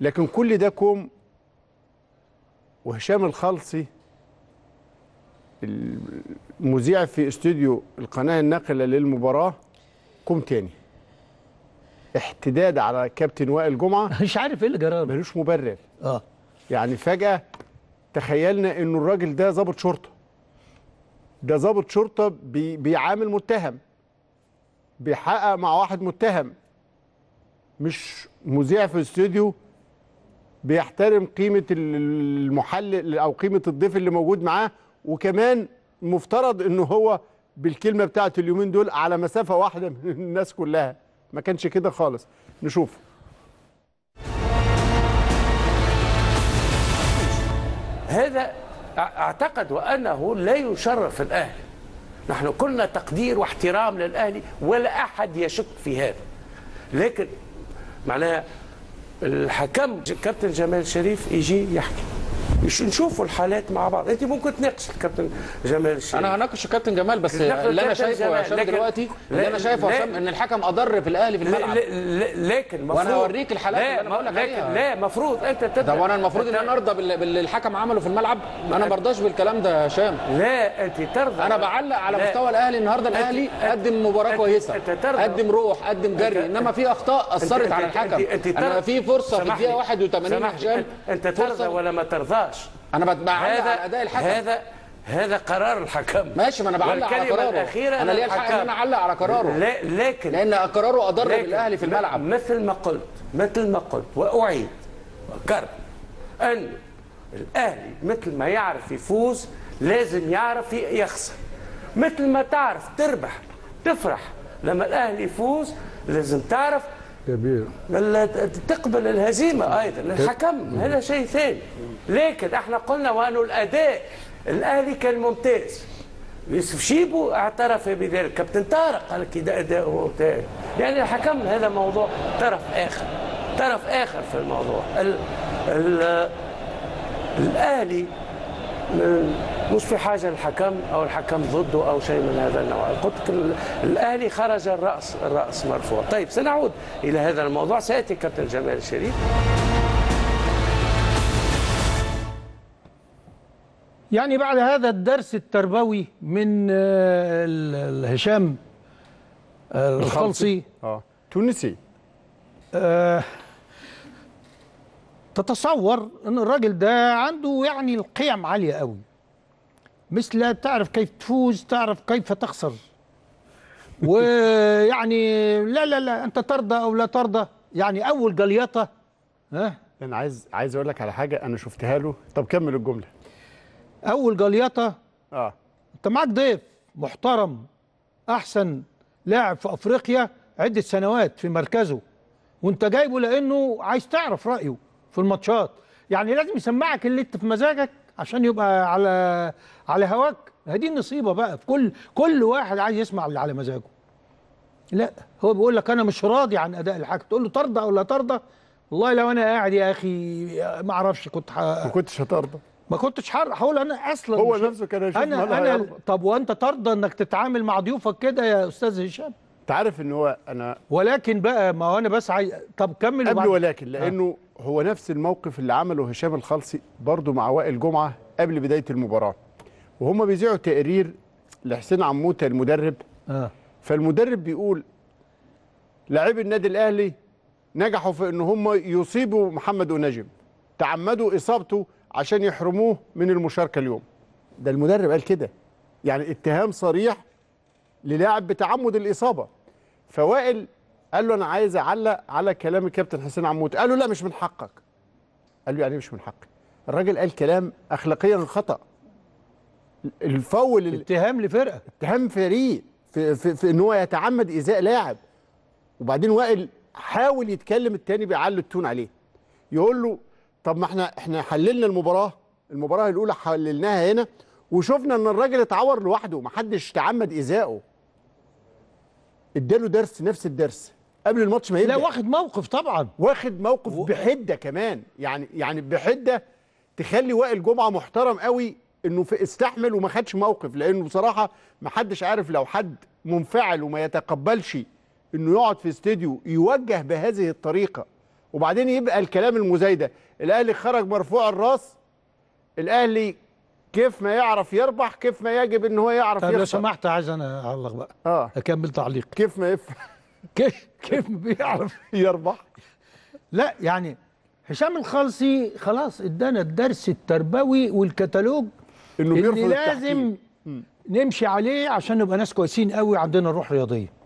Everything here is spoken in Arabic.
لكن كل ده كوم وهشام الخلصي المذيع في استوديو القناة الناقلة للمباراة كوم تاني. احتداد على كابتن وائل جمعة. مش عارف إيه اللي جرى. ملوش مبرر. آه. يعني فجأة تخيلنا إنه الراجل ده ضابط شرطة. ده ضابط شرطة بي بيعامل متهم. بيحقق مع واحد متهم. مش مذيع في استوديو بيحترم قيمة ال- المحلل أو قيمة الضيف اللي موجود معاه وكمان مفترض انه هو بالكلمة بتاعت اليومين دول على مسافة واحدة من الناس كلها. ما كانش كده خالص. نشوف. هذا أعتقد وأنه لا يشرف الاهلي نحن كلنا تقدير واحترام للاهلي ولا أحد يشك في هذا. لكن معناها الحكم كابتن جمال شريف يجي يحكي. نشوفوا الحالات مع بعض أنت ممكن تناقش الكابتن جمال الشريف أنا هناقش الكابتن جمال بس اللي أنا شايفه يا هشام دلوقتي اللي أنا شايفه يا هشام إن الحكم أضر في الأهلي في الملعب لكن مفروض وأنا هوريك الحالات لا، اللي أنا بقول لك لكن عليها. لا مفروض أنت تبدأ طب وأنا المفروض إن أنا أرضى بال- باللي الحكم عمله في الملعب أنا ما ارضاش بالكلام ده يا هشام لا أنت ترضى أنا بعلق على. مستوى الأهلي النهارده الأهلي قدم مباراة كويسة. قدم روح قدم جري إنما في أخطاء أثرت على الحكم أنا. في فرصة في. الدقيقة 81 يا سامحني. هشام أنت ترضى ولا ما ترضاش أنا بت- بعلق هذا على أداء الحكم. هذا هذا قرار الحكم. ماشي ما أنا بعلق على قراره. الأخيرة أنا ليا الحق إن. أنا أعلق على قراره. لا لكن لأن قراره أضر بالأهلي في الملعب. مثل ما قلت مثل ما قلت وأعيد وكرر أن الأهلي مثل ما يعرف يفوز لازم يعرف يخسر. مثل ما تعرف تربح تفرح لما الأهلي يفوز لازم تعرف كبير. ت- تقبل الهزيمة أيضا. الحكم هذا شيء ثاني. لكن إحنا قلنا وانه الأداء الأهلي كان ممتاز. يوسف شيبو اعترف بذلك. كابتن طارق قال ده اداؤه ممتاز. يعني الحكم هذا موضوع طرف آخر. طرف آخر في الموضوع. ال ال الأهلي مش في حاجة للحكم أو الحكم ضده أو شيء من هذا النوع. قلت الأهلي خرج الرأس الرأس مرفوع. طيب سنعود إلى هذا الموضوع. سيأتي كابتن جمال الشريف. يعني بعد هذا الدرس التربوي من آه، هشام آه، الخلصي. آه. تونسي. آه، تتصور إن الراجل ده عنده يعني القيم عالية قوي. مثل تعرف كيف تفوز تعرف كيف تخسر. ويعني لا لا لا أنت ترضى أو لا ترضى. يعني أول جليطه ها؟ أنا عايز عايز أقول لك على حاجة أنا شفتها له. طب كمل الجملة. أول جليطه آه. أنت معاك ضيف محترم أحسن لاعب في أفريقيا عدة سنوات في مركزه. وأنت جايبه لأنه عايز تعرف رأيه في الماتشات. يعني لازم يسمعك اللي أنت في مزاجك. عشان يبقى على على هواك. هذه النصيبة بقى في كل كل واحد عايز يسمع اللي على مزاجه. لا هو بيقول لك أنا مش راضي عن أداء الحكم تقول له ترضى أو لا ترضى؟ والله لو أنا قاعد يا أخي ما أعرفش كنت ح... ما كنتش هترضى. ما كنتش حر- هقول أنا أصلا هو نفسه كان أنا أنا. طب وأنت ترضى إنك تتعامل مع ضيوفك كده يا أستاذ هشام؟ انت عارف ان هو أنا ولكن بقى ما هو أنا بس عاي... طب كمل قبل ولكن لأنه هو نفس الموقف اللي عمله هشام الخلصي برضه مع وائل جمعة قبل بداية المباراة. وهم بيذيعوا تقرير لحسين عموتة المدرب. آه. فالمدرب بيقول لاعبي النادي الأهلي نجحوا في إن هم يصيبوا محمد ونجم تعمدوا إصابته عشان يحرموه من المشاركة اليوم. ده المدرب قال كده. يعني اتهام صريح للاعب بتعمد الإصابة. فوائل قال له أنا عايز أعلق على كلام الكابتن حسين عمود. قال له لا مش من حقك. قال له يعني إيه مش من حقي؟ الراجل قال كلام اخلاقيا خطأ. الفول ال- اتهام لفرقة. اتهام فريق في, في, في إن هو يتعمد ايذاء لاعب. وبعدين وائل حاول يتكلم التاني بيعلي التون عليه. يقول له طب ما إحنا إحنا حللنا المباراة. المباراة الأولى حللناها هنا. وشفنا إن الراجل اتعور لوحده محدش تعمد ايذائه اداله درس نفس الدرس قبل الماتش ما يبدأ. لا واخد موقف طبعا. واخد موقف بحدة كمان يعني يعني بحدة تخلي وائل جمعة محترم قوي إنه في استحمل وما خدش موقف لأنه بصراحة ما حدش عارف لو حد منفعل وما يتقبلش إنه يقعد في استديو يوجه بهذه الطريقة. وبعدين يبقى الكلام المزايدة الأهلي خرج مرفوع الراس الأهلي كيف ما يعرف يربح كيف ما يجب إن هو يعرف لو يخسر. سمحت عايز أنا أعلق بقى. آه. أكمل تعليق. كيف ما يف... كيف كيف بيعرف يربح. لا يعني هشام الخالصي خلاص إدانا الدرس التربوي والكتالوج إنه بيرفض اللي التحكيم. لازم نمشي عليه عشان نبقى ناس كويسين قوي عندنا روح رياضية.